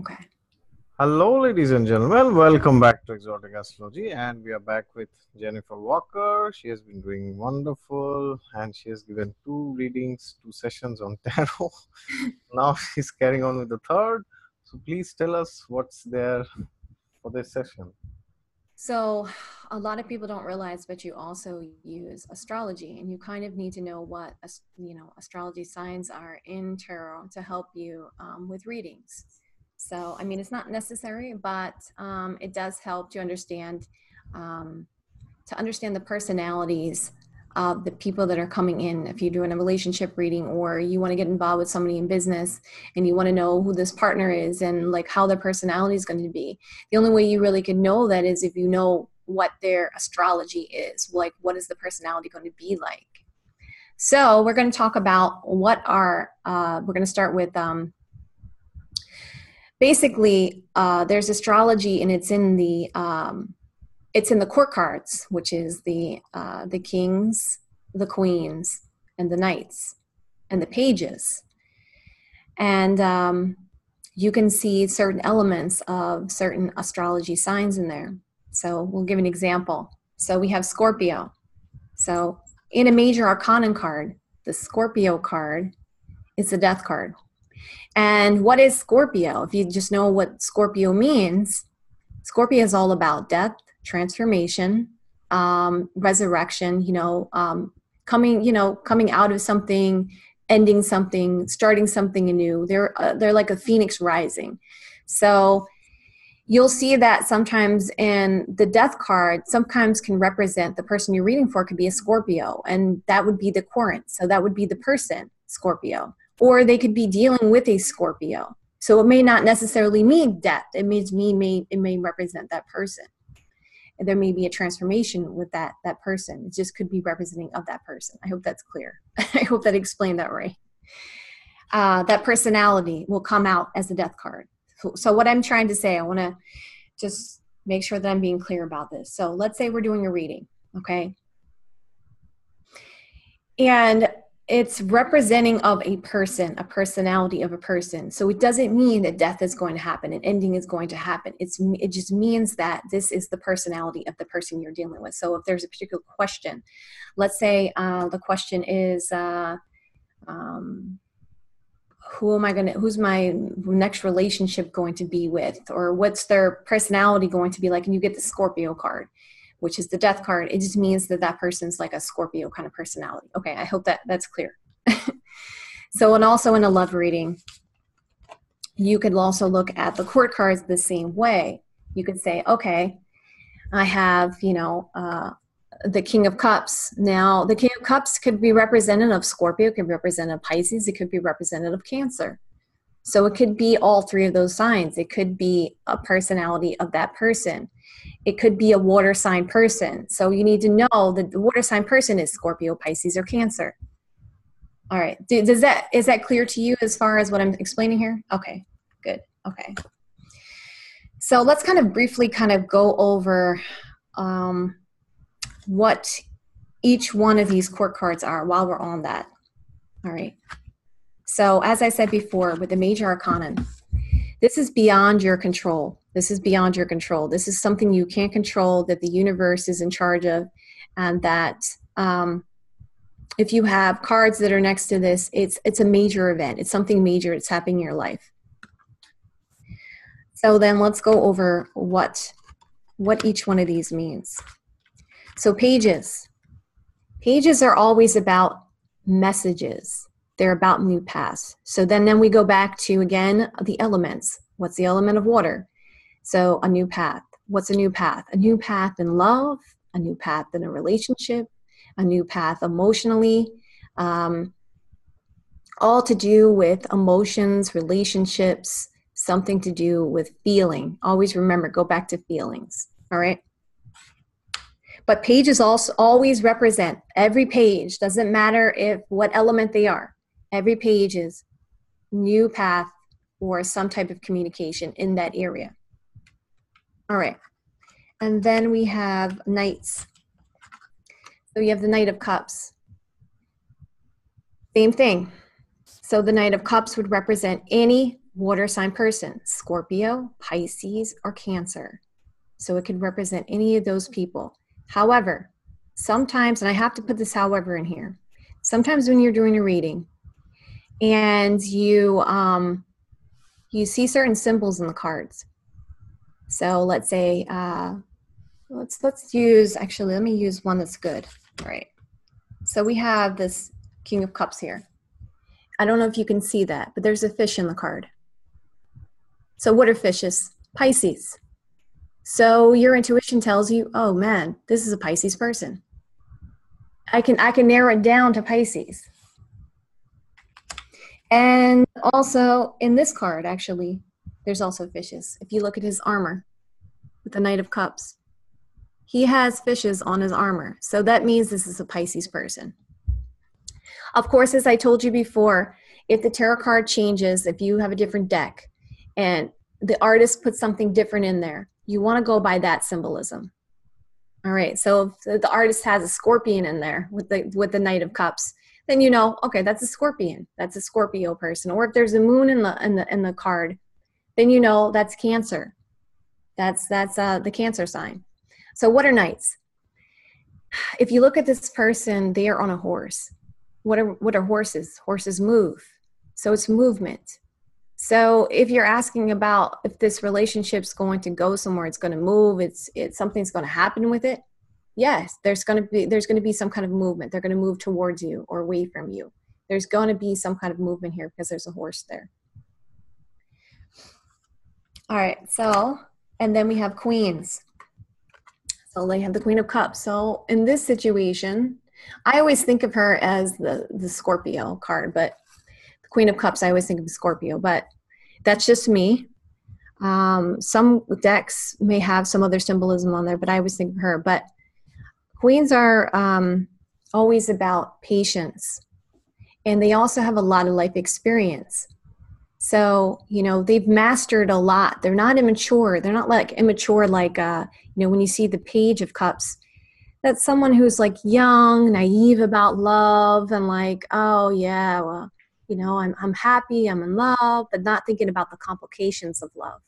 Okay. Hello, ladies and gentlemen. Welcome back to Exotic Astrology, and we are back with Jennifer Walker. She has been doing wonderful, and she has given two readings, two sessions on tarot. now she's carrying on with the third. So please tell us what's there for this session. So, a lot of people don't realize, but you also use astrology, and you kind of need to know what you know astrology signs are in tarot to help you um, with readings. So, I mean, it's not necessary, but um, it does help to understand um, to understand the personalities of the people that are coming in. If you're doing a relationship reading, or you want to get involved with somebody in business, and you want to know who this partner is and like how their personality is going to be, the only way you really can know that is if you know what their astrology is. Like, what is the personality going to be like? So, we're going to talk about what are. Uh, we're going to start with. Um, basically uh, there's astrology and it's in the um, it's in the court cards which is the uh, the kings the queens and the knights and the pages. And um, you can see certain elements of certain astrology signs in there. So we'll give an example. So we have scorpio. So in a major arcana card the scorpio card is the death card and what is Scorpio? If you just know what Scorpio means, Scorpio is all about death, transformation, um, resurrection. You know, um, coming, you know, coming out of something, ending something, starting something anew. They're uh, they're like a phoenix rising. So you'll see that sometimes in the death card sometimes can represent the person you're reading for could be a scorpio and that would be the querent so that would be the person scorpio or they could be dealing with a Scorpio. So it may not necessarily mean death. It means me may it may represent that person. And there may be a transformation with that that person. It just could be representing of that person. I hope that's clear. I hope that explained that right. Uh, that personality will come out as a death card. So, so what I'm trying to say, I want to just make sure that I'm being clear about this. So let's say we're doing a reading, okay? And it's representing of a person a personality of a person. So it doesn't mean that death is going to happen and ending is going to happen. It's it just means that this is the personality of the person you're dealing with. So if there's a particular question let's say uh, the question is uh, um, who am i going to who's my next relationship going to be with? Or what's their personality going to be like? And you get the scorpio card which is the death card, it just means that that person's like a Scorpio kind of personality. Okay, I hope that that's clear. so, and also in a love reading, you could also look at the court cards the same way. You could say, okay, I have, you know, uh, the King of Cups. Now, the King of Cups could be representative of Scorpio, could be representative of Pisces, it could be representative of Cancer. So it could be all three of those signs. It could be a personality of that person. It could be a water sign person. So you need to know that the water sign person is Scorpio, Pisces, or Cancer. All right. Does that is that clear to you as far as what I'm explaining here? Okay. Good. Okay. So let's kind of briefly kind of go over um, what each one of these court cards are while we're on that. All right. So as I said before, with the major arcana, this is beyond your control. This is beyond your control. This is something you can't control that the universe is in charge of, and that um, if you have cards that are next to this, it's it's a major event. It's something major. It's happening in your life. So then let's go over what what each one of these means. So pages. Pages are always about messages they're about new paths. So then, then we go back to again the elements. What's the element of water? So a new path. What's a new path? A new path in love, a new path in a relationship, a new path emotionally, um, all to do with emotions, relationships, something to do with feeling. Always remember, go back to feelings. All right. But pages also always represent every page, doesn't matter if what element they are every page is new path or some type of communication in that area. All right. And then we have knights. So you have the Knight of Cups. Same thing. So the Knight of Cups would represent any water sign person, Scorpio, Pisces, or Cancer. So it could represent any of those people. However, sometimes, and I have to put this however in here, sometimes when you're doing a reading and you um, you see certain symbols in the cards. So let's say uh, let's let's use actually let me use one that's good. All right. So we have this King of Cups here. I don't know if you can see that, but there's a fish in the card. So what are fishes? Pisces. So your intuition tells you, oh man, this is a Pisces person. I can I can narrow it down to Pisces. And also in this card, actually, there's also fishes. If you look at his armor with the Knight of Cups, he has fishes on his armor. So that means this is a Pisces person. Of course, as I told you before, if the tarot card changes, if you have a different deck and the artist puts something different in there, you want to go by that symbolism. All right. So if the artist has a scorpion in there with the with the Knight of Cups, then you know, okay, that's a scorpion. That's a Scorpio person. Or if there's a moon in the in the in the card, then you know that's Cancer. That's that's uh, the Cancer sign. So what are knights? If you look at this person, they are on a horse. What are what are horses? Horses move. So it's movement. So if you're asking about if this relationship's going to go somewhere, it's going to move, it's it's something's going to happen with it. Yes, there's going to be there's going to be some kind of movement. They're going to move towards you or away from you. There's going to be some kind of movement here because there's a horse there. All right, so and then we have queens. So they have the Queen of Cups. So in this situation, I always think of her as the the Scorpio card, but the Queen of Cups, I always think of Scorpio, but that's just me. Um, some decks may have some other symbolism on there, but I always think of her. But queens are um, always about patience, and they also have a lot of life experience. So, you know, they've mastered a lot. They're not immature. They're not like immature, like, uh, you know, when you see the Page of Cups, that's someone who's like young, naive about love, and like, oh, yeah, well, you know, I'm, I'm happy, I'm in love, but not thinking about the complications of love.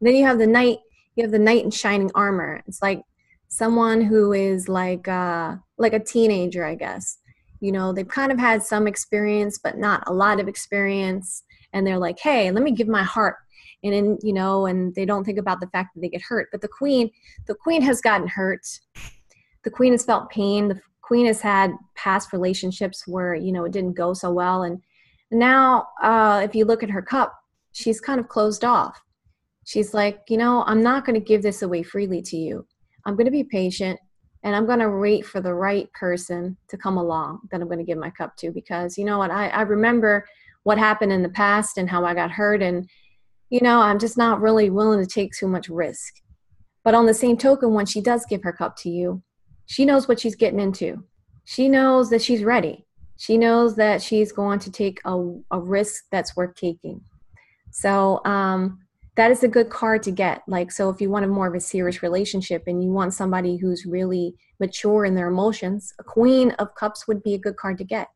And then you have the knight, you have the knight in shining armor. It's like someone who is like, uh, like a teenager, I guess. You know, they've kind of had some experience, but not a lot of experience and they're like hey let me give my heart. And then you know and they don't think about the fact that they get hurt. But the queen the queen has gotten hurt. The queen has felt pain. The queen has had past relationships where you know it didn't go so well. And now uh, if you look at her cup she's kind of closed off. She's like you know i'm not going to give this away freely to you. I'm going to be patient and i'm going to wait for the right person to come along that i'm going to give my cup to because you know what i, I remember what happened in the past and how I got hurt. And, you know, I'm just not really willing to take too much risk. But on the same token, when she does give her cup to you, she knows what she's getting into. She knows that she's ready. She knows that she's going to take a, a risk that's worth taking. So, um, that is a good card to get. Like, so if you want a more of a serious relationship and you want somebody who's really mature in their emotions, a Queen of Cups would be a good card to get.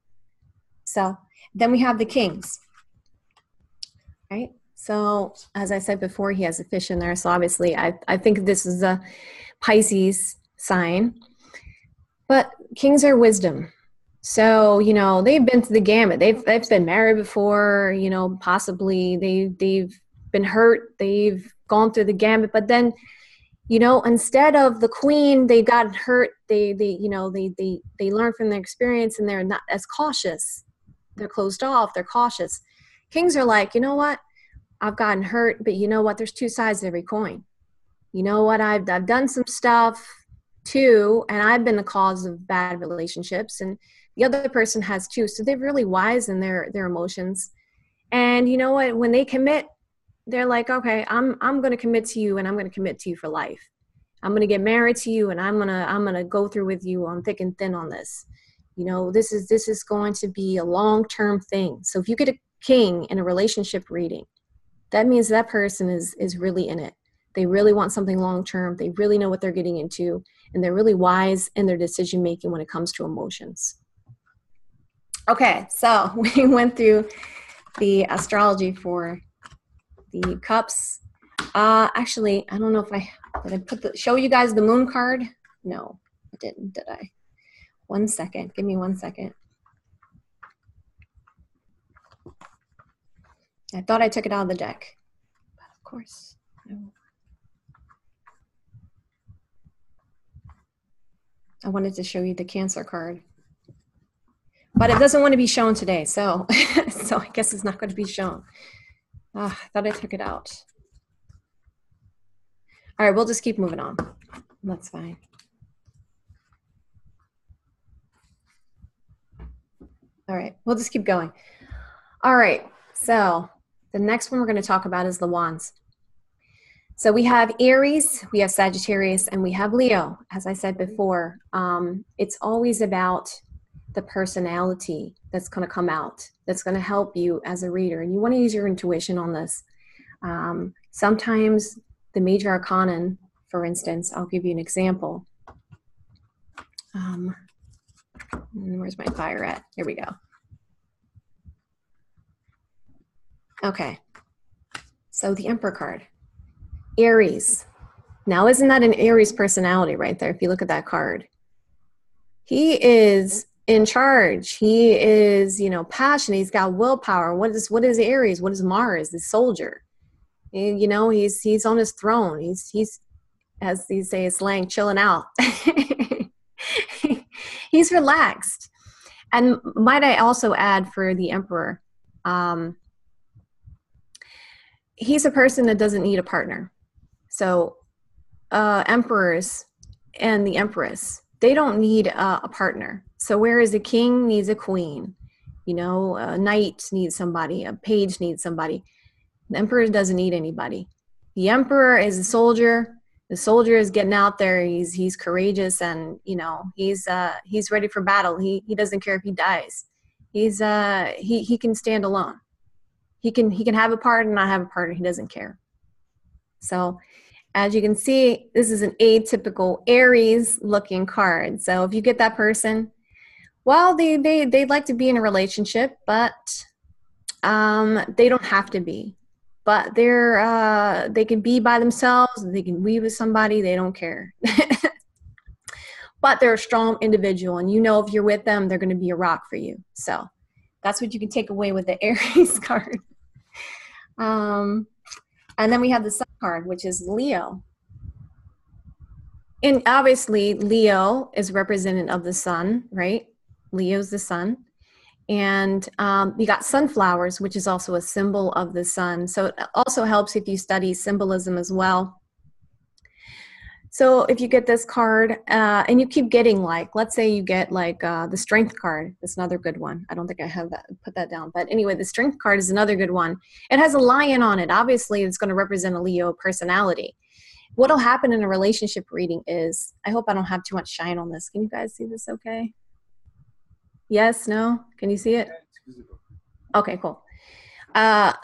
So, then we have the kings, right? So as I said before, he has a fish in there. So obviously, I, I think this is a Pisces sign. But kings are wisdom. So, you know, they've been through the gamut. They've, they've been married before, you know, possibly they, they've been hurt. They've gone through the gamut. But then, you know, instead of the queen, they got hurt. They, they, you know, they, they, they learn from their experience and they're not as cautious they're closed off, they're cautious. Kings are like, you know what? I've gotten hurt, but you know what? There's two sides to every coin. You know what? I've I've done some stuff too, and I've been the cause of bad relationships, and the other person has too. So they're really wise in their their emotions. And you know what? When they commit, they're like, okay, I'm I'm going to commit to you, and I'm going to commit to you for life. I'm going to get married to you, and I'm gonna I'm gonna go through with you on thick and thin on this you know this is this is going to be a long term thing so if you get a king in a relationship reading that means that person is is really in it they really want something long term they really know what they're getting into and they're really wise in their decision making when it comes to emotions okay so we went through the astrology for the cups. Uh, actually, I don't know if I did I put the show you guys the moon card. No, I didn't. Did I? One second. Give me one second. I thought I took it out of the deck, but of course, no. I wanted to show you the Cancer card, but it doesn't want to be shown today, so so I guess it's not going to be shown. Ah, I thought I took it out. All right, we'll just keep moving on. That's fine. All right, we'll just keep going. All right, so the next one we're going to talk about is the wands. So we have Aries, we have Sagittarius, and we have Leo. As I said before, um, it's always about the personality that's going to come out, that's going to help you as a reader. And you want to use your intuition on this. Um, sometimes the major arcana, for instance, I'll give you an example. Um, where's my fire at? Here we go. Okay. So the Emperor card. Aries. Now, isn't that an Aries personality right there? If you look at that card, he is in charge. He is, you know, passionate. He's got willpower. What is what is Aries? What is Mars? The soldier. You know, he's he's on his throne. He's he's as they say slang, chilling out. he's relaxed. And might I also add for the emperor, um, he's a person that doesn't need a partner. So, uh, emperors and the empress, they don't need a, a partner. So, whereas a king needs a queen, you know, a knight needs somebody, a page needs somebody, the emperor doesn't need anybody. The emperor is a soldier. The soldier is getting out there. He's he's courageous and you know he's uh, he's ready for battle. He he doesn't care if he dies. He's uh he he can stand alone. He can he can have a part and not have a part. He doesn't care. So as you can see, this is an atypical Aries looking card. So if you get that person, well, they, they, they'd like to be in a relationship, but um, they don't have to be. But they're, uh, they can be by themselves. They can be with somebody. They don't care. but they're a strong individual. And you know if you're with them, they're going to be a rock for you. So that's what you can take away with the Aries card. Um, and then we have the sun card, which is Leo. And obviously, Leo is representative of the sun, right? Leo's the sun. And um, we got sunflowers, which is also a symbol of the sun. So it also helps if you study symbolism as well. So if you get this card uh, and you keep getting like, let's say you get like uh, the strength card. That's another good one. I don't think I have that put that down, but anyway, the strength card is another good one. It has a lion on it. Obviously, it's going to represent a Leo personality. What'll happen in a relationship reading is, I hope I don't have too much shine on this. Can you guys see this? Okay. Yes. No. Can you see it? Okay. Cool. Uh,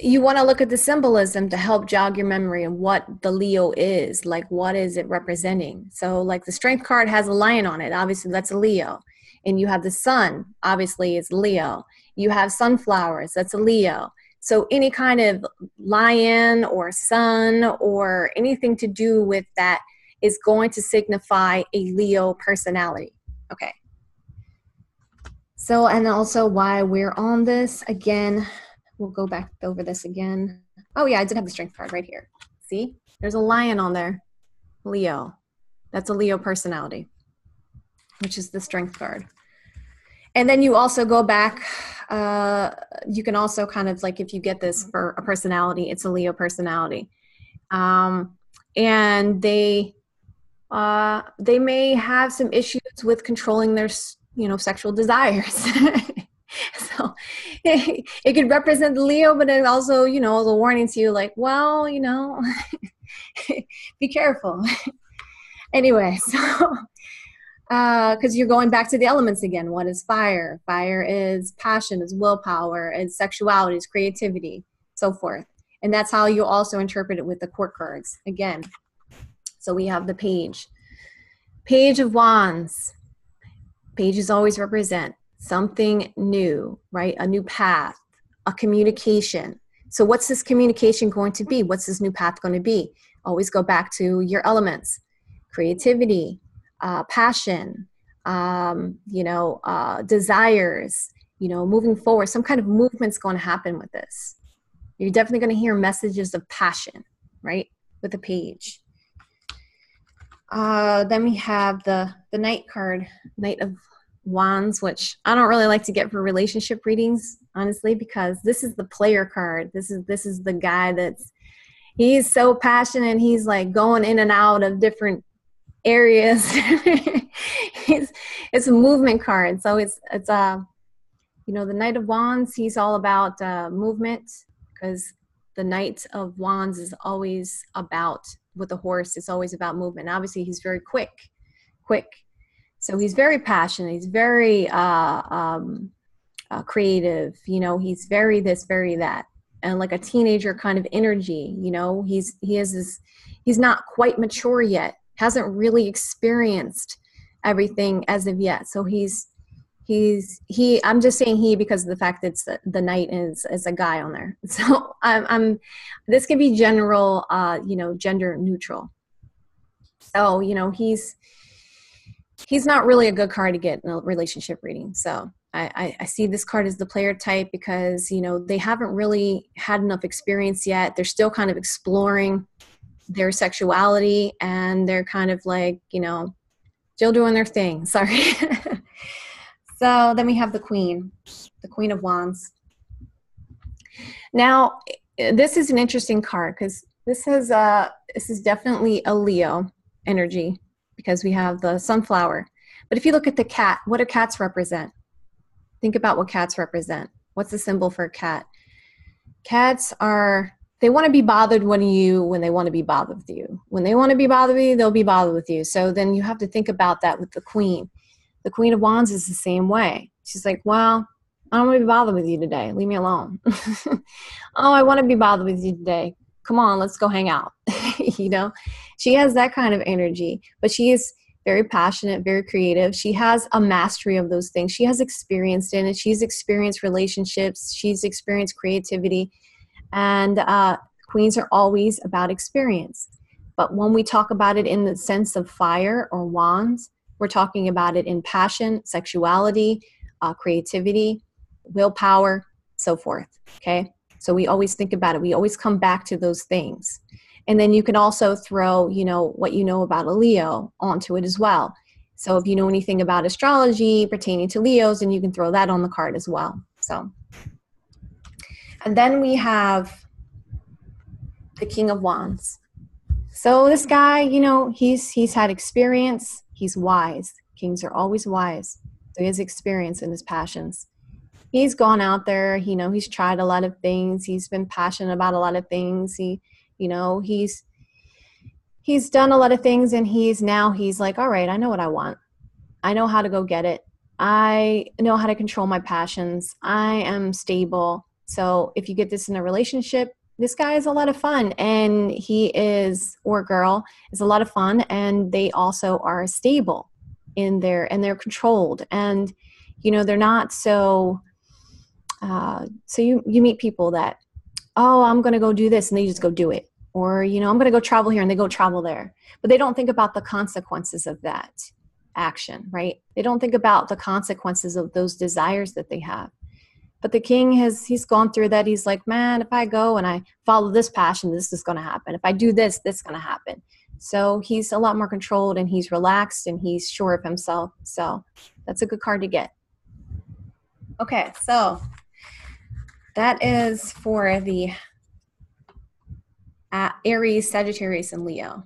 you want to look at the symbolism to help jog your memory and what the Leo is. Like, what is it representing? So, like, the strength card has a lion on it. Obviously, that's a Leo. And you have the sun, obviously, it's Leo. You have sunflowers, that's a Leo. So, any kind of lion or sun or anything to do with that is going to signify a Leo personality. Okay. So, and also why we're on this again, We'll go back over this again. Oh yeah, I did have the strength card right here. See, there's a lion on there. Leo. That's a Leo personality, which is the strength card. And then you also go back, uh, you can also kind of like, if you get this for a personality, it's a Leo personality. Um, and they, uh, they may have some issues with controlling their, you know, sexual desires. so it, it could represent Leo, but it also, you know, the warning to you, like, well, you know, be careful. anyway, so because uh, you're going back to the elements again. What is fire? Fire is passion, is willpower, is sexuality, is creativity, so forth. And that's how you also interpret it with the court cards again. So we have the page. Page of Wands. Pages always represent something new, right? A new path, a communication. So, what's this communication going to be? What's this new path going to be? Always go back to your elements creativity, uh, passion, um, you know, uh, desires, you know, moving forward. Some kind of movement's going to happen with this. You're definitely going to hear messages of passion, right, with the page. Uh, then we have the the Knight card, Knight of Wands, which I don't really like to get for relationship readings, honestly, because this is the player card. This is this is the guy that's he's so passionate. He's like going in and out of different areas. it's it's a movement card, so it's it's a uh, you know the Knight of Wands. He's all about uh, movement because the Knight of Wands is always about with the horse. It's always about movement. Obviously, he's very quick, quick so he's very passionate. He's very uh, um, uh, creative. You know, he's very this, very that, and like a teenager kind of energy. You know, he's he has this. He's not quite mature yet. Hasn't really experienced everything as of yet. So he's he's he i'm just saying he because of the fact that the, the Knight is is a guy on there so i'm i'm this can be general uh you know gender neutral so you know he's he's not really a good card to get in a relationship reading. So I, I, I, see this card as the player type because you know they haven't really had enough experience yet. They're still kind of exploring their sexuality and they're kind of like you know still doing their thing. Sorry. So then we have the Queen, the Queen of Wands. Now this is an interesting card because this is uh this is definitely a Leo energy because we have the sunflower. But if you look at the cat, what do cats represent? Think about what cats represent. What's the symbol for a cat? Cats are they want to be bothered when you when they want to be bothered with you. When they want to be bothered with you, they'll be bothered with you. So then you have to think about that with the queen. The queen of wands is the same way. She's like, well, I don't want to be bothered with you today. Leave me alone. oh, I want to be bothered with you today come on, let's go hang out. you know, she has that kind of energy, but she is very passionate, very creative. She has a mastery of those things. She has experienced in it. She's experienced relationships. She's experienced creativity. And uh, queens are always about experience. But when we talk about it in the sense of fire or wands, we're talking about it in passion, sexuality, uh, creativity, willpower, so forth. Okay. So we always think about it. We always come back to those things. And then you can also throw, you know, what you know about a Leo onto it as well. So if you know anything about astrology pertaining to Leos, then you can throw that on the card as well. So, and then we have the King of Wands. So this guy, you know, he's he's had experience. He's wise. Kings are always wise. So he has experience in his passions. He's gone out there. You know he's tried a lot of things. He's been passionate about a lot of things. He you know he's he's done a lot of things and he's now he's like all right i know what i want. I know how to go get it. I know how to control my passions. I am stable. So if you get this in a relationship this guy is a lot of fun and he is or girl is a lot of fun and they also are stable in their and they're controlled. And you know they're not so uh, so you you meet people that oh i'm going to go do this and they just go do it. Or you know i'm going to go travel here and they go travel there. But they don't think about the consequences of that action right? They don't think about the consequences of those desires that they have but the king has he's gone through that he's like man if i go and i follow this passion this is going to happen if i do this this is going to happen so he's a lot more controlled and he's relaxed and he's sure of himself so that's a good card to get okay so that is for the uh, Aries, Sagittarius, and Leo.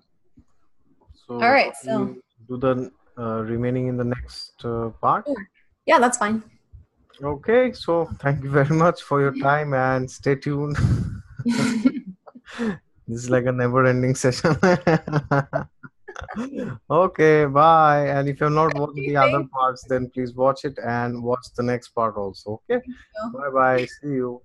So All right. So do the uh, remaining in the next uh, part. Yeah, that's fine. Okay. So thank you very much for your time and stay tuned. this is like a never-ending session. okay, bye. And if you're not watching the other parts, then please watch it and watch the next part also. Okay. Bye bye. See you.